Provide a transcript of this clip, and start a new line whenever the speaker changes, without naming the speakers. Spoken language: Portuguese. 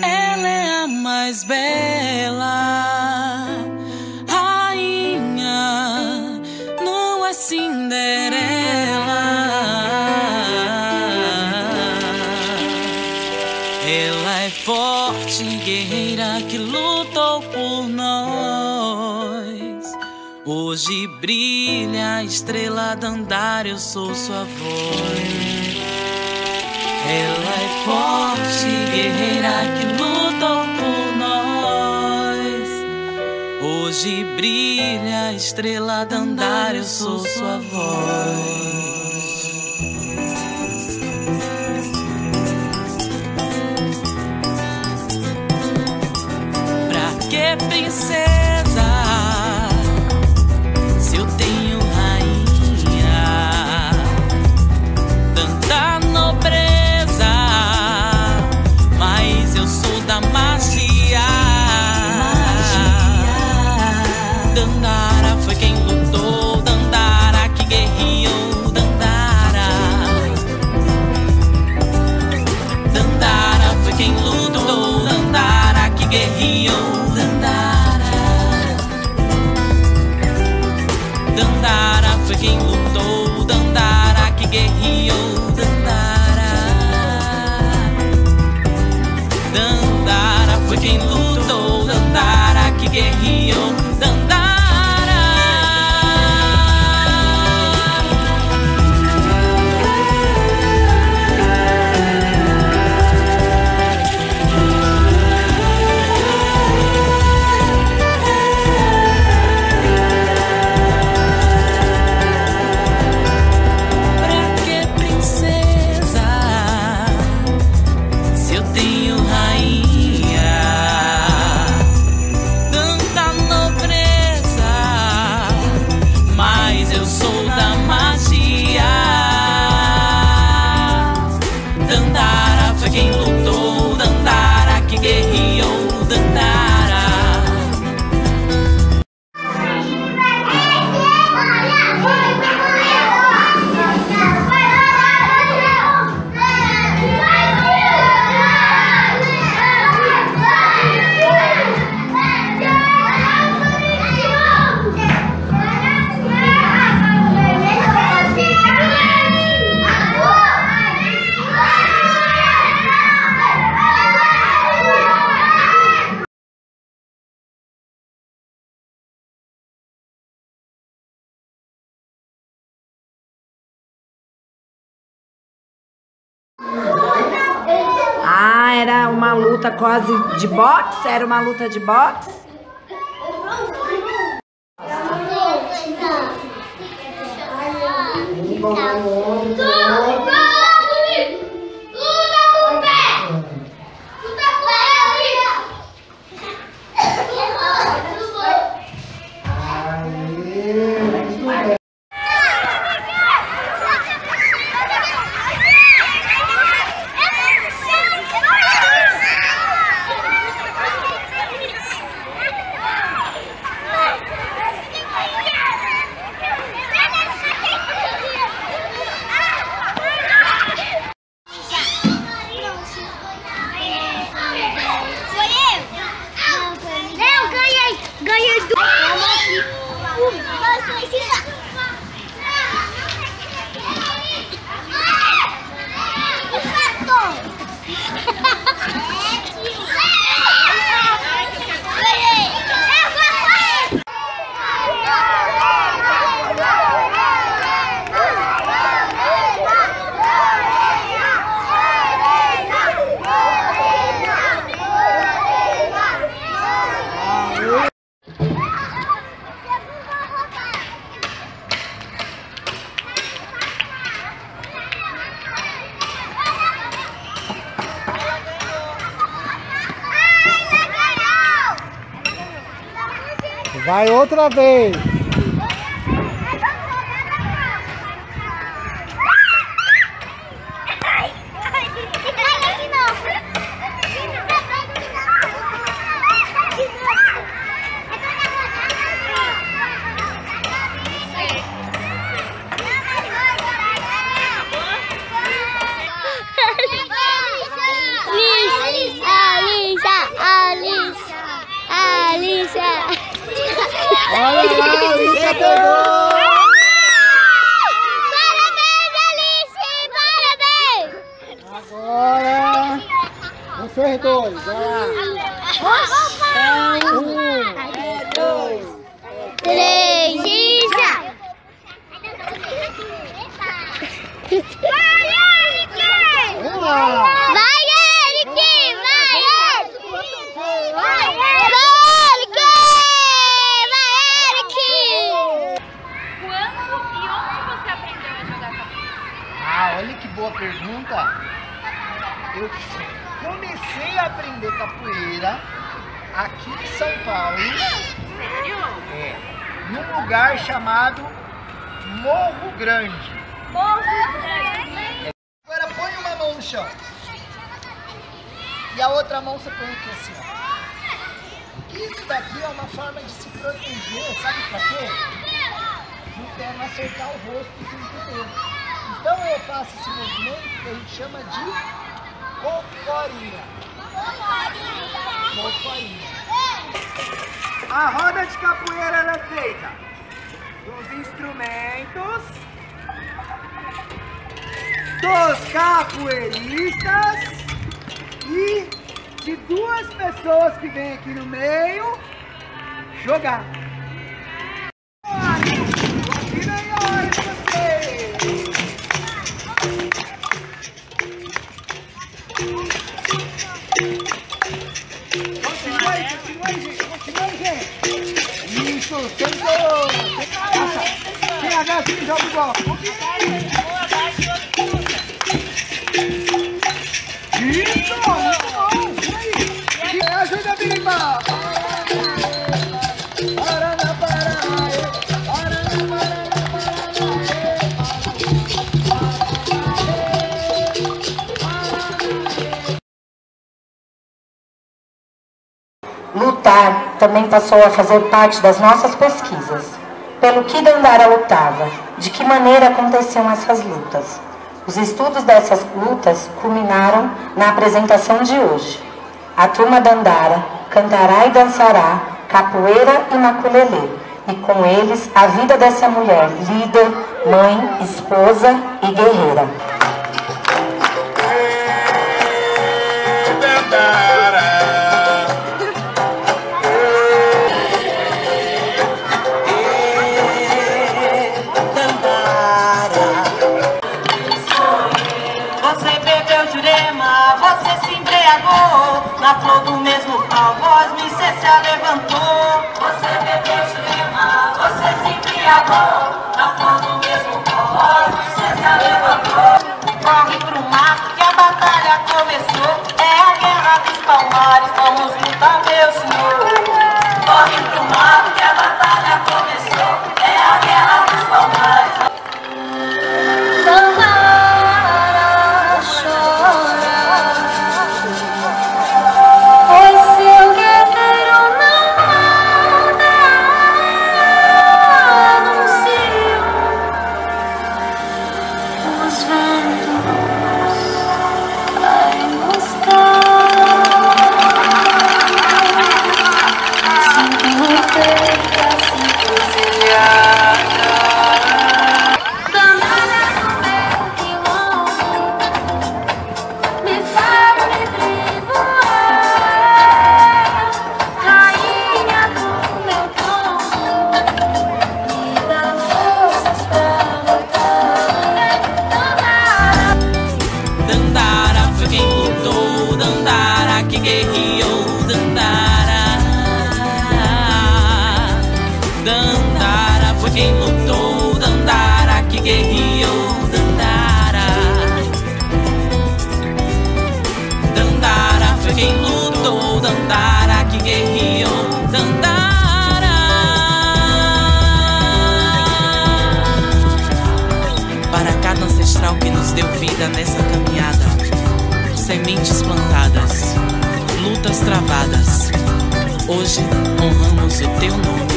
Ela é a mais bela rainha, não é Cinderela. Ela é forte, guerreira que lutou por nós. Hoje brilha a estrela da andar, eu sou sua voz. Ela é forte, guerreira que lutou por nós. Hoje brilha a estrela da andar, eu sou sua voz. Pra que princesa? Dandara que
luta quase de boxe? Era uma luta de boxe?
Foi
Vai outra vez. Olha lá, a Alicia pegou!
Parabéns, Alice! Parabéns!
Agora, vocês dois, vai lá. Um, dois,
Três e já! Vai, Eric!
vamos lá.
Vai, Eric! Vai, Eric! Vai, Eric! Vai, Eric!
Quando e onde você aprendeu a jogar capoeira?
Ah, olha que boa pergunta. Eu comecei a aprender capoeira aqui em São Paulo,
Sério?
é, num lugar chamado Morro Grande.
Morro Grande.
Agora põe uma mão no chão. E a outra mão você põe aqui assim, ó. Isso daqui é uma forma de se proteger, sabe pra quê? No pé não acertar o rosto e se entender. Então eu faço esse movimento que a gente chama de cocorinha. Cocorinha. A roda de capoeira ela é feita instrumentos, dos capoeiristas e de duas pessoas que vêm aqui no meio jogar. Continua aí, continua aí, gente. Continua aí, gente. Isso, sentou. Quem joga bloco. Isso,
Lutar também passou a fazer parte das nossas pesquisas. Pelo que Dandara lutava? De que maneira aconteciam essas lutas? Os estudos dessas lutas culminaram na apresentação de hoje. A turma Dandara cantará e dançará capoeira e maculelê, e com eles a vida dessa mulher líder, mãe, esposa e guerreira.
Na flor do mesmo pau, voz me se levantou Você bebeu jurema, você se embriagou. Na flor do mesmo pau, voz me se levantou Corre pro mato que a batalha começou. É a guerra dos palmares, vamos lutar meu senhor quem lutou, Dandara que guerreou, Dandara. Dandara foi quem lutou, Dandara que guerreou, Dandara. Para cada ancestral que nos deu vida nessa caminhada. Sementes plantadas, lutas travadas. Hoje honramos o teu nome.